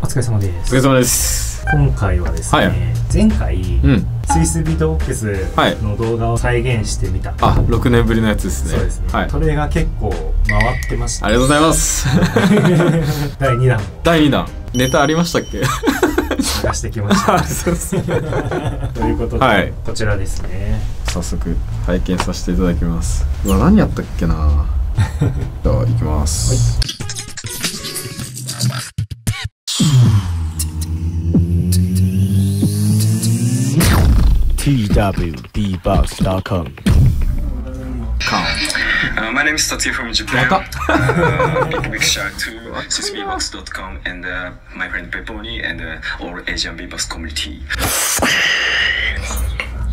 お疲れ様です。お疲れ様です。今回はですね、はい。前回、うん。 Swissbeatbox はいの動画を再現してみた、あ6年ぶりのやつですね。そうですね、はい。それが結構回ってましたありがとうございます。第2弾を。第2弾。ネタありましたっけ？探してきました。あ そうですね。ということで、はい。こちらですね。早速拝見させていただきます。うわ何やったっけな。じゃあ行きます、twdbox.com. Uh, my name is Tati from Japan. Waka. uh, big big shout to sisbbox.com and uh, my friend Peponi and uh, all Asian beatbox community.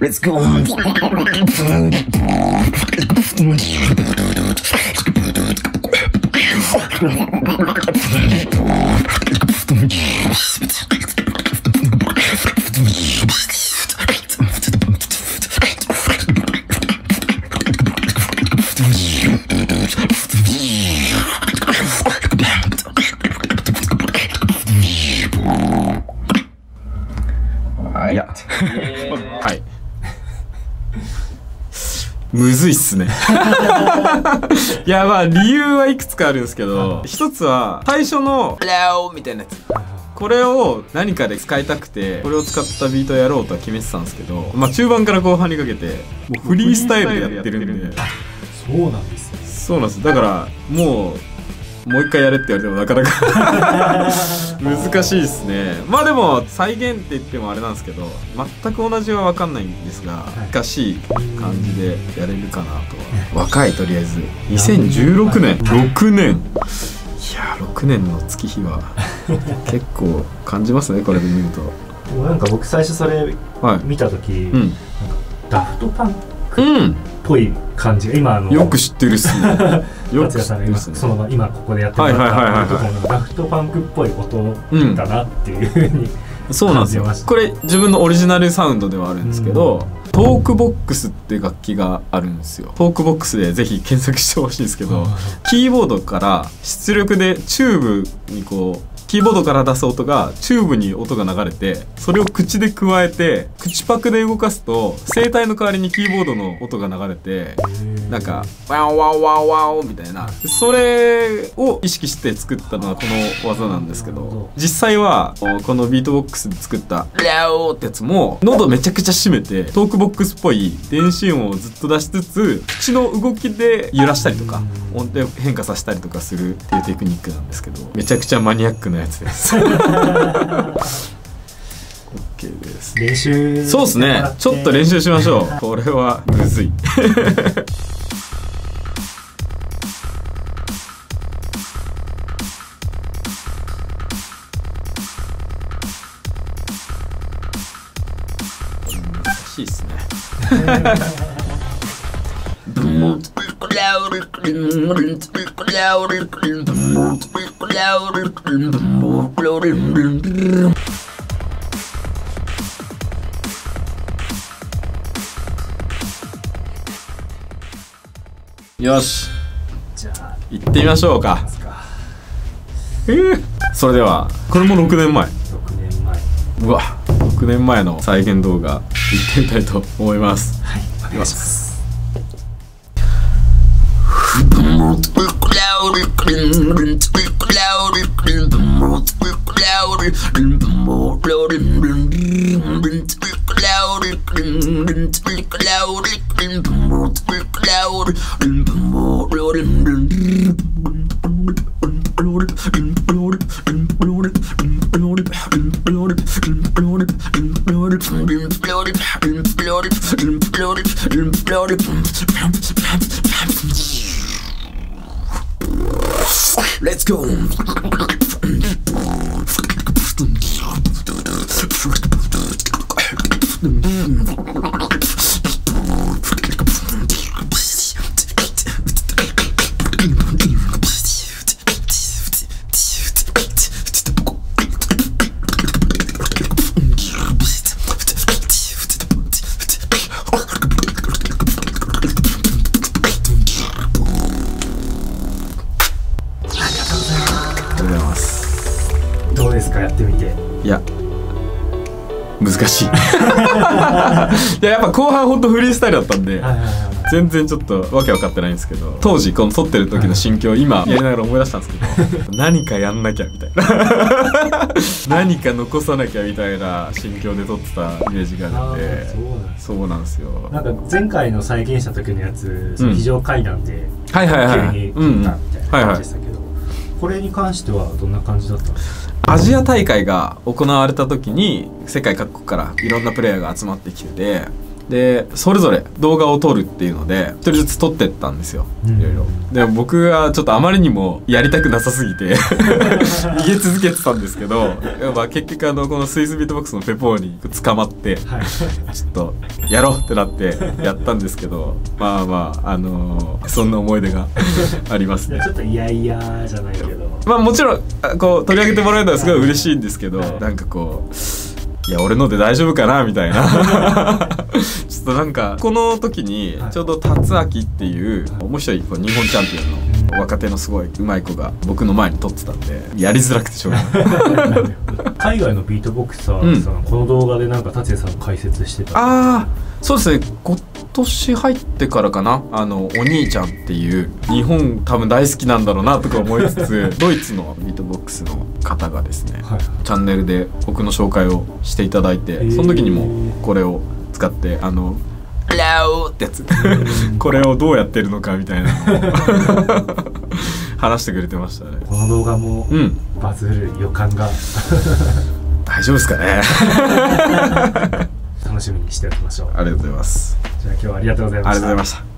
Let's go. むずいっすね。いやまあ理由はいくつかあるんですけど一つは最初の「ラオ」みたいなやつ。これを何かで使いたくてこれを使ったビートをやろうとは決めてたんですけどまあ中盤から後半にかけてもうフリースタイルでやってるんで。そうなんですよそうなんです。だからもうもう一回やれって言われてもなかなか 難しいですね。まあでも再現って言ってもあれなんですけど全く同じは分かんないんですがい。難しい感じでやれるかなとは。若いとりあえず2016年。6年。いやー6年の月日は 結構感じますねこれで見ると。なんか僕最初それはい。見た時、うん。ダフトパンっうん。ぽい感じが今あのよく知ってるっすね。よくね。その今ここでやってもらはいはいはいはいったはい。ところのダフトパンクっぽい音うんだなっていうふうに、そうなんですよ。これ自分のオリジナルサウンドではあるんですけど、トークボックスっていう楽器があるんですよ。トークボックスでぜひ検索してほしいんですけど、キーボードから出力でチューブにこうキーボードから出す音がチューブに音が流れてそれを口で咥えて口パクで動かすと声帯の代わりにキーボードの音が流れてなんかワンワンワンワンみたいな。それを意識して作ったのがこの技なんですけど実際はこのビートボックスで作った「ラオー」ってやつも喉めちゃくちゃ締めてトークボックスっぽい電子音をずっと出しつつ口の動きで揺らしたりとか音程を変化させたりとかするっていうテクニックなんですけどめちゃくちゃマニアックなやつです。OK です。練習そうですね。ちょっと練習しましょう。これはむずい。難しいですねよし。じゃあ行ってみましょうか。えー。それではこれも6年前。6年前うわ6年前の再現動画行ってみたいと思います。はいお願いします Cloud. レッってみて。いや。難しい。いややっぱ後半ほんとフリースタイルだったんではいはいはい全然ちょっとわけ分かってないんですけど当時この撮ってる時の心境今やりながら思い出したんですけど 何かやんなきゃみたいな。何か残さなきゃみたいな心境で撮ってたイメージがああるんでーそうなんですよ。なんか前回の再現した時のやつ非常階段ではいはいはい。急に切ったうんみたいなはいはい感じでしたけどこれに関してはどんな感じだったんですかアジア大会が行われた時に世界各国からいろんなプレイヤーが集まってきててでそれぞれ動画を撮るっていうので一人ずつ撮ってったんですよ。うん。いろいろ。で僕がちょっとあまりにもやりたくなさすぎて 逃げ続けてたんですけど、まあ、結局あのこの Swissbeatbox の Pepou に捕まってはい。ちょっとやろうってなってやったんですけどまあまああのーそんな思い出が ありますね。ちょっといやいやじゃないけど。まあもちろんあこう取り上げてもらえるのはすごい嬉しいんですけど、はい。なんかこういや俺ので大丈夫かなみたいな。ちょっとなんかこの時にはい。ちょうど達明っていう面白いこう日本チャンピオンの若手のすごい上手い子が僕の前に取ってたんでやりづらくてしょうがない。海外のビートボクサうんーさん、この動画でなんか達也さん解説してた。ああそうですね。今年入ってからかな。あのお兄ちゃんっていう日本多分大好きなんだろうなとか思いつつ ドイツのビートボックスの方がですねはいチャンネルで僕の紹介をしていただいて、ー。その時にもこれを使ってあの「ラオー」ってやつ。うん。これをどうやってるのかみたいなのを 話してくれてましたね。この動画もうん。バズる予感が。大丈夫ですかね？楽しみにしておきましょう。ありがとうございます。じゃあ今日はありがとうございあました。りがとうございました